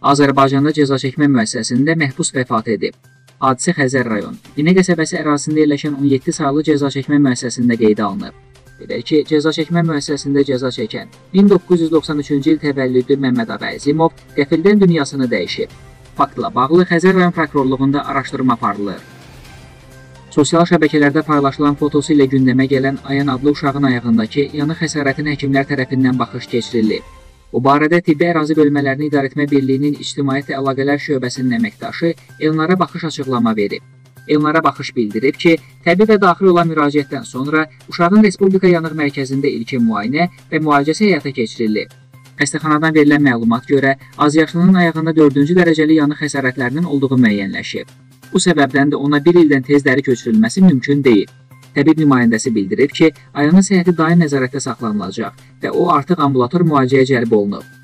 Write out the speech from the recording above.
Azərbaycanda cəza çəkmə müəssisəsində məhbus vəfat edib. Hadisə Xəzər rayon İnə qəsəbəsi ərazisində yerləşən 17 saylı cəza çəkmə müəssisəsində qeydə alınıb. Belə ki, cəza çəkmə müəssisəsində cəza çəkən 1993-cü il təvəllüdlü Məmməd Ağa Əzimov qəfildən dünyasını dəyişib. Faktla bağlı Xəzər rayon prokurorluğunda araşdırma aparılır. Sosial şəbəkələrdə paylaşılan fotosu ilə gündəmə gələn Ayan adlı uşağın ayağındakı yanıq xəsarətin həkimlər tərəfindən baxış keçirilib. Bu barədə Tibbi Ərazi Bölmələrini İdarəetmə Birliyinin İctimaiyyətlə Əlaqələr şöbəsinin əməkdaşı Elnara Baxış açıqlama verib. Elnara Baxış bildirib ki, təbii və daxil olan müraciətdən sonra uşağın Respublika Yanıq Mərkəzində ilkin müayinə və müalicəsi həyata keçirilib. Xəstəxanadan verilən məlumata görə azyaşlının ayağında 4-cü dərəcəli yanıq xəsarətlərinin olduğu müəyyənləşib. Bu səbəbdən də ona 1 ildən tez dəri köçürülməsi mümkün deyil. Təbib nümayəndəsi bildirib ki, ayağının səhhəti daim nəzarətdə saxlanılacaq və o artıq ambulator müalicəyə cəlb olunub.